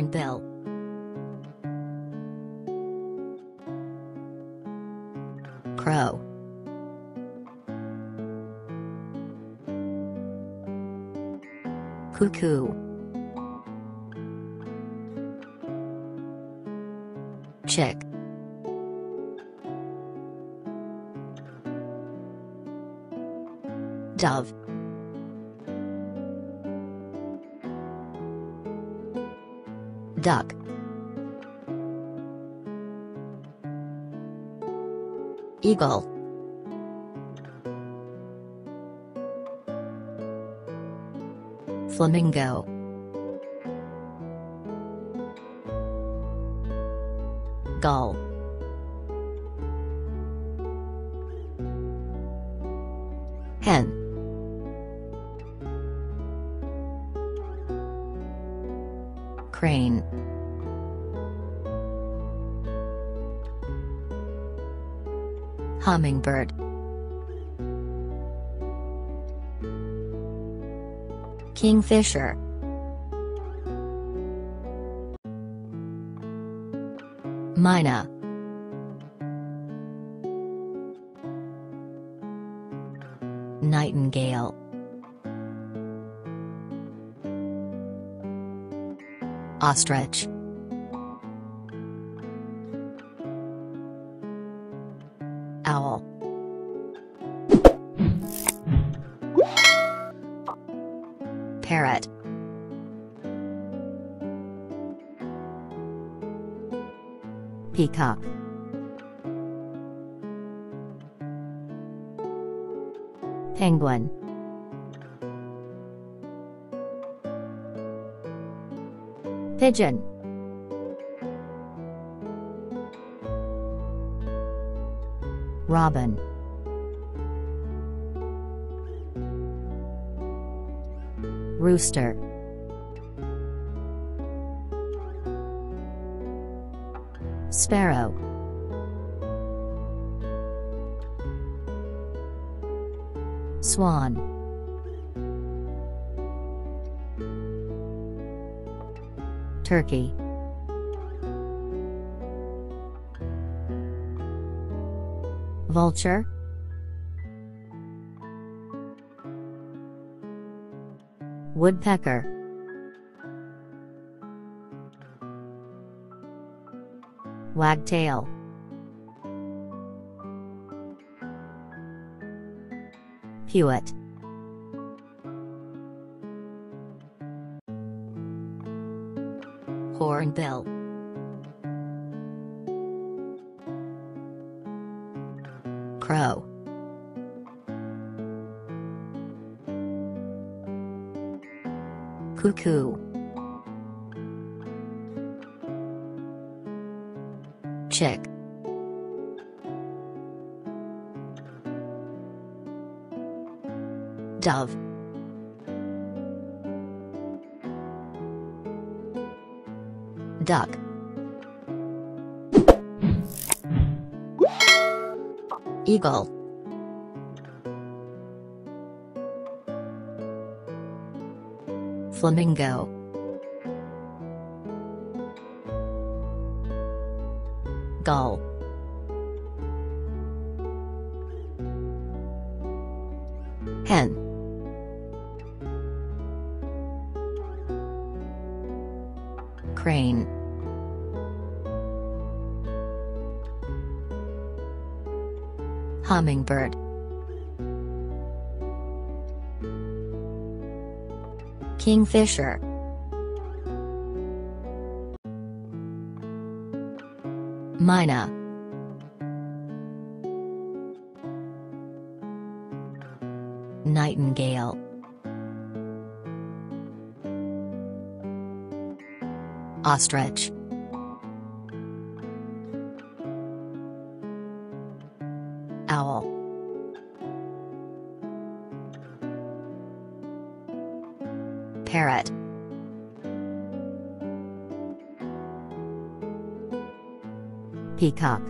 Hornbill. Crow. Cuckoo. Chick. Dove. Duck. Eagle. Flamingo. Gull. Hen. Crane. Hummingbird. Kingfisher. Myna. Nightingale. Ostrich. Owl. Parrot. Peacock. Penguin. Pigeon. Robin. Rooster. Sparrow. Swan. Turkey. Vulture. Woodpecker. Wagtail. Peewit. Hornbill. Crow. Cuckoo. Chick. Dove. Duck. Eagle. Flamingo. Gull. Hen. Crane. Hummingbird. Kingfisher. Myna. Nightingale. Ostrich. Parrot. Peacock.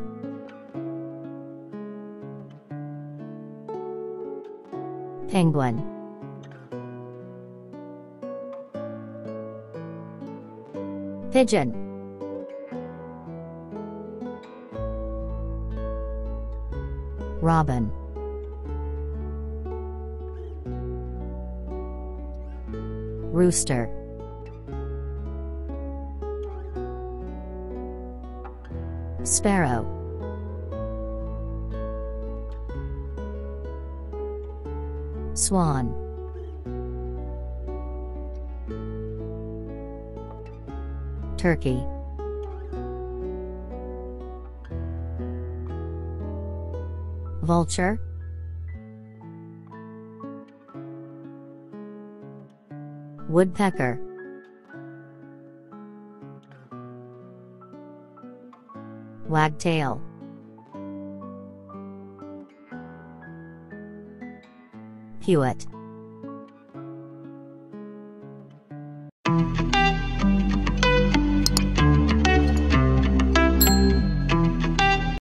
Penguin. Pigeon. Robin. Rooster. Sparrow. Swan. Turkey. Vulture. Woodpecker. Wagtail. Peewit.